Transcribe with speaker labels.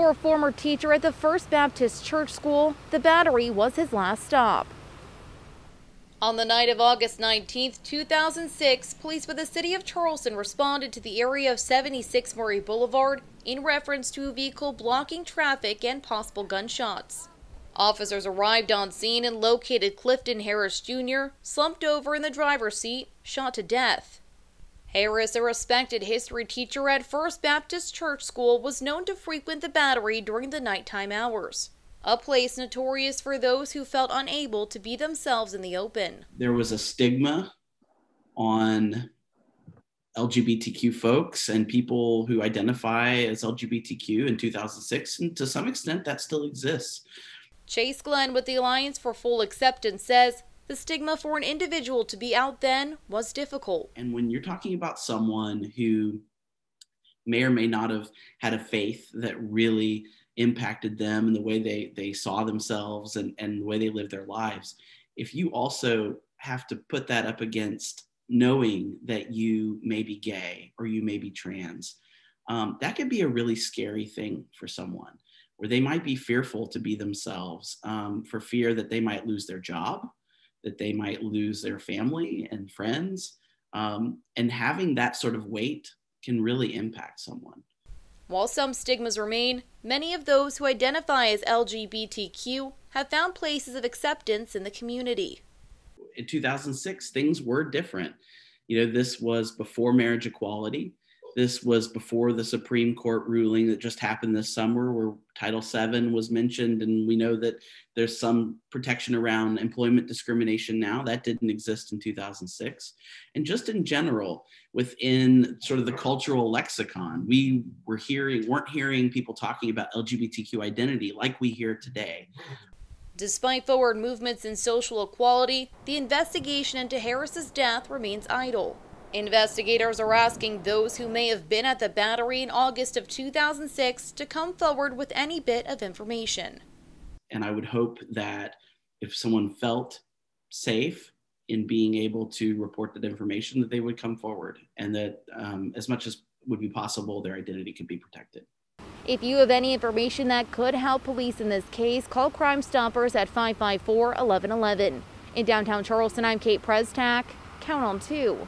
Speaker 1: For a former teacher at the First Baptist Church School, the battery was his last stop. On the night of August 19, 2006, police with the city of Charleston responded to the area of 76 Murray Boulevard in reference to a vehicle blocking traffic and possible gunshots. Officers arrived on scene and located Clifton Harris Jr., slumped over in the driver's seat, shot to death. Harris, a respected history teacher at First Baptist Church School, was known to frequent the battery during the nighttime hours, a place notorious for those who felt unable to be themselves in the open.
Speaker 2: There was a stigma on LGBTQ folks and people who identify as LGBTQ in 2006, and to some extent that still exists.
Speaker 1: Chase Glenn with the Alliance for Full Acceptance says the stigma for an individual to be out then was difficult.
Speaker 2: And when you're talking about someone who may or may not have had a faith that really impacted them and the way they, they saw themselves and, and the way they lived their lives, if you also have to put that up against knowing that you may be gay or you may be trans, um, that could be a really scary thing for someone where they might be fearful to be themselves um, for fear that they might lose their job, that they might lose their family and friends. Um, and having that sort of weight can really impact someone.
Speaker 1: While some stigmas remain, many of those who identify as LGBTQ have found places of acceptance in the community.
Speaker 2: In 2006, things were different. You know, this was before marriage equality. This was before the Supreme Court ruling that just happened this summer, where Title VII was mentioned. And we know that there's some protection around employment discrimination now. That didn't exist in 2006. And just in general, within sort of the cultural lexicon, we were hearing, weren't hearing people talking about LGBTQ identity like we hear today.
Speaker 1: Despite forward movements in social equality, the investigation into Harris's death remains idle. Investigators are asking those who may have been at the battery in August of 2006 to come forward with any bit of information.
Speaker 2: And I would hope that if someone felt safe in being able to report that information, that they would come forward and that um, as much as would be possible, their identity could be protected.
Speaker 1: If you have any information that could help police in this case, call Crime Stoppers at 554 1111. In downtown Charleston, I'm Kate Prestak. Count on two.